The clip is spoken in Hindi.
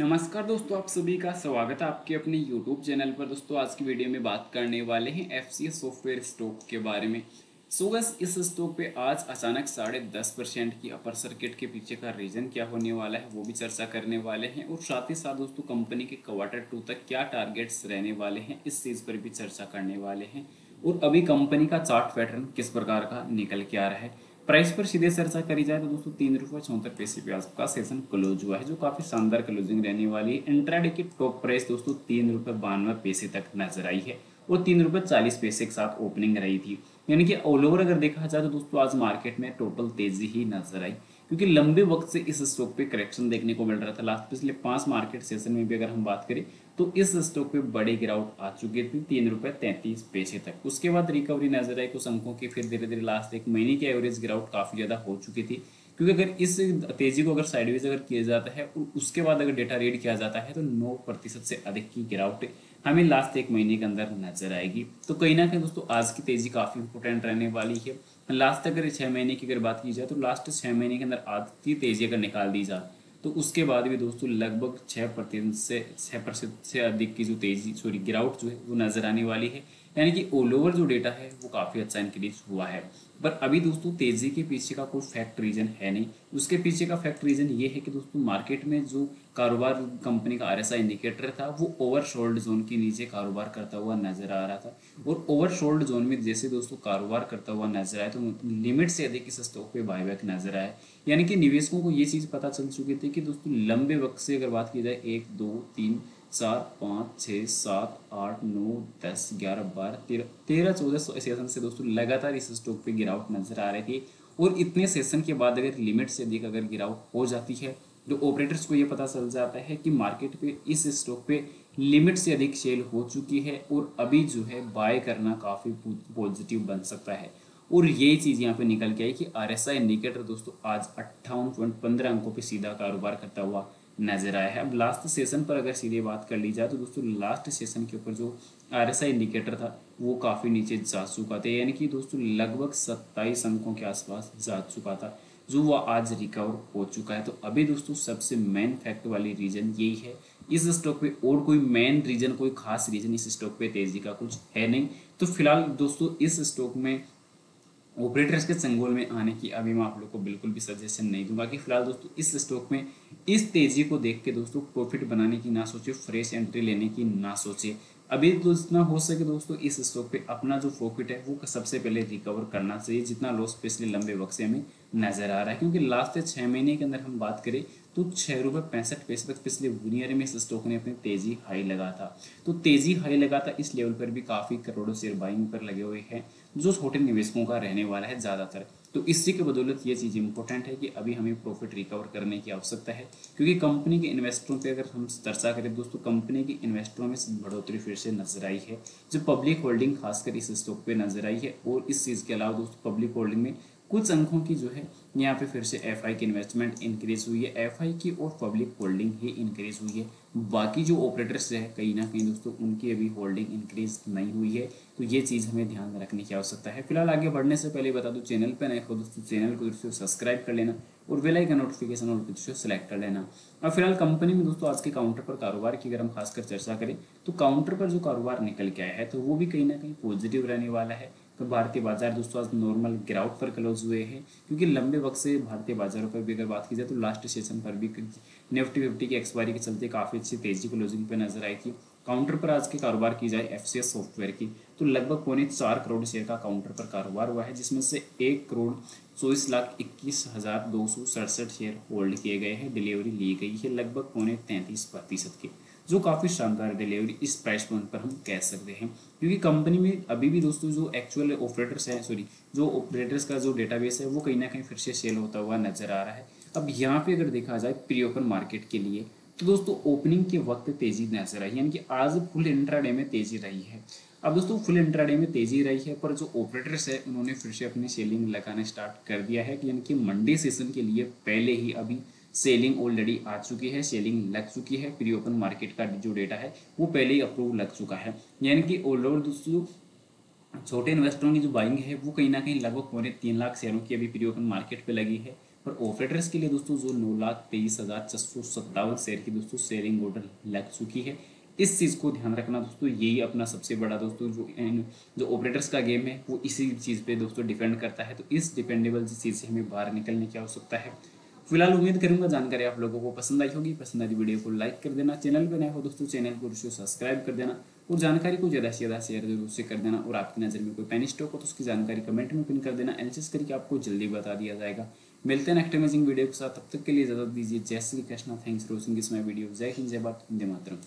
नमस्कार दोस्तों, आप सभी का स्वागत है आपके अपने YouTube चैनल पर। दोस्तों, आज की वीडियो में बात करने वाले हैं एफ़ सॉफ्टवेयर स्टॉक के बारे में। सो बस इस स्टॉक पे आज अचानक साढ़े दस परसेंट की अपर सर्किट के पीछे का रीजन क्या होने वाला है, वो भी चर्चा करने वाले हैं। और साथ ही साथ दोस्तों कंपनी के क्वार्टर टू तक क्या टारगेट्स रहने वाले हैं, इस चीज़ पर भी चर्चा करने वाले हैं। और अभी कंपनी का चार्ट पैटर्न किस प्रकार का निकल के आ रहा है प्राइस पर सीधे चर्चा करी जाए तो दोस्तों तीन रुपये चौहत्तर पैसे पे का सेशन क्लोज हुआ है, जो काफ़ी शानदार क्लोजिंग रहने वाली है इंट्राडे की टॉप प्राइस दोस्तों तीन रुपये बानवे पैसे तक नज़र आई है। और तीन रुपये चालीस पैसे के साथ ओपनिंग रही थी। यानी कि ऑल ओवर अगर देखा जाए तो दोस्तों आज मार्केट में टोटल तेज़ी ही नज़र आई, क्योंकि लंबे वक्त से इस स्टॉक पे करेक्शन देखने को मिल रहा था। लास्ट पिछले पाँच मार्केट सेशन में भी अगर हम बात करें तो इस स्टॉक पे बड़ी गिरावट आ चुकी थी तीन रुपए तैंतीस पैसे तक। उसके बाद रिकवरी नज़र आई कुछ अंकों की, फिर धीरे धीरे लास्ट एक महीने की एवरेज गिरावट काफ़ी ज़्यादा हो चुकी थी। क्योंकि अगर इस तेज़ी को अगर साइडवेज अगर किया जाता है, और उसके बाद अगर डेटा रीड किया जाता है तो नौ प्रतिशत से अधिक की गिरावट हमें लास्ट एक महीने के अंदर नज़र आएगी। तो कहीं ना कहीं दोस्तों, आज की तेज़ी काफ़ी इंपोर्टेंट रहने वाली है। लास्ट अगर छह महीने की अगर बात की जाए तो लास्ट छह महीने के अंदर आज की तेज़ी अगर निकाल दी जाए तो उसके बाद भी दोस्तों, लगभग छः प्रतिशत से छः प्रतिशत से अधिक की जो तेज़ी सॉरी गिरावट जो है, वो नज़र आने वाली है। यानी कि ऑल ओवर जो डेटा है, वो काफ़ी अच्छा इंक्रीज हुआ है। पर अभी दोस्तों, तेज़ी के पीछे का कोई फैक्ट रीजन है नहीं। उसके पीछे का फैक्ट रीजन ये है कि दोस्तों मार्केट में जो कारोबार कंपनी का आरएसआई इंडिकेटर था, वो ओवर शोल्ड जोन के नीचे कारोबार करता हुआ नज़र आ रहा था। और ओवर शोल्ड जोन में जैसे दोस्तों कारोबार करता हुआ नज़र आया तो लिमिट से अधिक इस स्टॉक पे बायबैक नज़र आया। यानी कि निवेशकों को ये चीज़ पता चल चुकी थी कि दोस्तों, लंबे वक्त से अगर बात की जाए, एक, दो, तीन चार, पाँच, छः, सात, आठ, नौ, दस, ग्यारह, बारह, तेरह तेरह, चौदह सेशन से दोस्तों लगातार इस स्टॉक पे गिरावट नज़र आ रही थी। और इतने सेशन के बाद अगर लिमिट से अधिक अगर गिरावट हो जाती है तो ऑपरेटर्स को ये पता चल जाता है कि मार्केट पे इस स्टॉक पे लिमिट से अधिक सेल हो चुकी है और अभी जो है बाय करना काफ़ी पॉजिटिव बन सकता है। और ये चीज़ यहाँ पे निकल के आई कि आर एस आई इंडिकेटर दोस्तों आज अट्ठावन पॉइंट पंद्रह अंकों पे सीधा कारोबार करता हुआ नज़र आया है। अब लास्ट सेशन पर अगर सीधे बात कर ली जाए तो दोस्तों लास्ट सेशन के ऊपर जो आरएसआई इंडिकेटर था, वो काफ़ी नीचे जा चुका था। यानी कि दोस्तों, लगभग सत्ताईस अंकों के आसपास जा चुका था, जो वो आज रिकवर हो चुका है। तो अभी दोस्तों, सबसे मेन फैक्ट वाली रीजन यही है। इस स्टॉक पे और कोई मेन रीजन कोई खास रीजन इस स्टॉक पे तेज़ी का कुछ है नहीं। तो फ़िलहाल दोस्तों, इस स्टॉक में ऑपरेटर्स के संगोल में आने की अभी मैं आप लोग को बिल्कुल भी सजेशन नहीं दूँगा। कि फ़िलहाल दोस्तों, इस स्टॉक में इस तेज़ी को देख के दोस्तों प्रॉफिट बनाने की ना सोचे फ्रेश एंट्री लेने की ना सोचे अभी तो जितना हो सके दोस्तों, इस स्टॉक पे अपना जो प्रॉफिट है, वो सबसे पहले रिकवर करना चाहिए। जितना लॉस पिछले लंबे वक्त से हमें नज़र आ रहा है, क्योंकि लास्ट छह महीने के अंदर हम बात करें तो छः रुपये पैंसठ पैसे तक पिछले ईयर में इस स्टॉक ने अपनी तेज़ी हाई लगा था। तो तेज़ी हाई लगा था, इस लेवल पर भी काफ़ी करोड़ों शेयर बाइंग पर लगे हुए हैं, जो छोटे निवेशकों का रहने वाला है ज़्यादातर। तो इसी के बदौलत ये चीज़ इंपॉर्टेंट है कि अभी हमें प्रॉफिट रिकवर करने की आवश्यकता है, क्योंकि कंपनी के इन्वेस्टरों पे अगर हम चर्चा करें दोस्तों कंपनी के इन्वेस्टरों में बढ़ोतरी फिर से नज़र आई है, जो पब्लिक होल्डिंग खासकर इस स्टॉक पे नज़र आई है, और इस चीज़ के अलावा दोस्तों पब्लिक होल्डिंग में कुछ अंकों की जो है, यहाँ पे फिर से एफआई की इन्वेस्टमेंट इंक्रीज हुई है। एफआई की और पब्लिक होल्डिंग ही इंक्रीज हुई है। बाकी जो ऑपरेटर्स है, कहीं ना कहीं दोस्तों, उनकी अभी होल्डिंग इंक्रीज नहीं हुई है। तो ये चीज़ हमें ध्यान में रखने की आवश्यकता है। फ़िलहाल आगे बढ़ने से पहले बता दूँ चैनल पर नए हो दोस्तों चैनल को दोस्तों सब्सक्राइब कर लेना और वेलाई का नोटिफिकेशन और दोस्तों सेलेक्ट कर लेना। और फ़िलहाल कंपनी में दोस्तों आज के काउंटर पर कारोबार की अगर हम खासकर चर्चा करें तो काउंटर पर जो कारोबार निकल के आया है तो वो भी कहीं ना कहीं पॉजिटिव रहने वाला है। तो भारतीय बाज़ार दोस्तों आज नॉर्मल गिरावट पर क्लोज हुए हैं, क्योंकि लंबे वक्त से भारतीय बाजारों पर भी अगर बात की जाए तो लास्ट सेशन पर भी निफ्टी फिफ्टी की एक्सपायरी के चलते काफ़ी अच्छी तेज़ी क्लोजिंग पर नज़र आई थी। काउंटर पर आज की कारोबार की जाए एफ़ सॉफ्टवेयर की तो लगभग पौने चार करोड़ शेयर का काउंटर पर कारोबार हुआ है, जिसमें से एक करोड़ चौबीस लाख इक्कीस हज़ार दो सौ सड़सठ शेयर होल्ड किए गए हैं डिलीवरी ली गई है लगभग पौने तैंतीस प्रतिशत की। जो काफ़ी शानदार डिलीवरी इस प्राइस पॉइंट पर हम कह सकते हैं। क्योंकि कंपनी में अभी भी दोस्तों जो एक्चुअल ऑपरेटर्स हैं सॉरी जो ऑपरेटर्स का जो डेटाबेस है, वो कहीं ना कहीं फिर से सेल होता हुआ नज़र आ रहा है। अब यहाँ पे अगर देखा जाए प्री ओपन मार्केट के लिए तो दोस्तों ओपनिंग के वक्त तेज़ी नज़र आई, यानी कि आज फुल इंट्राडे में तेज़ी रही है। अब दोस्तों फुल इंट्राडे में तेज़ी रही है, पर जो ऑपरेटर्स है, उन्होंने फिर से अपनी सेलिंग लगाना स्टार्ट कर दिया है यानी कि मंडे सेशन के लिए पहले ही अभी सेलिंग ऑलरेडी आ चुकी है, सेलिंग लग चुकी है प्री ओपन मार्केट का जो डेटा है, वो पहले ही अप्रूव लग चुका है। यानी कि ऑलओवर दोस्तों, छोटे इन्वेस्टरों की जो बाइंग है, वो कहीं ना कहीं लगभग पौने तीन लाख शेयरों की अभी प्री ओपन मार्केट पे लगी है। और ऑपरेटर्स के लिए दोस्तों, जो नौ लाख तेईस हज़ार छः सौ सत्तावन शेयर की दोस्तों शेयरिंग ऑर्डर लग चुकी है। इस चीज़ को ध्यान रखना दोस्तों, यही अपना सबसे बड़ा दोस्तों, जो जो ऑपरेटर्स का गेम है, वो इसी चीज़ पे दोस्तों डिपेंड करता है। तो इस डिपेंडेबल चीज़ से हमें बाहर निकलने की आवश्यकता है। फ़िलहाल उम्मीद करूँगा जानकारी आप लोगों को पसंद आई होगी। पसंद आई वीडियो को लाइक कर देना, चैनल पर नए हो दोस्तों, चैनल को सब्सक्राइब कर देना और जानकारी को ज़्यादा से ज़्यादा शेयर ज़रूर से कर देना और आपकी नज़र में कोई पेन स्टॉक हो तो उसकी जानकारी कमेंट में पिन कर देना। एनालिसिस करके आपको जल्दी बता दिया जाएगा। मिलते हैं नेक्स्ट अमेजिंग वीडियो के साथ। तब तक के लिए ज़्यादा दीजिए। जय Shri Krishna. Thanks for watching this my video जय हिंद, जय बात वंदे मातरम।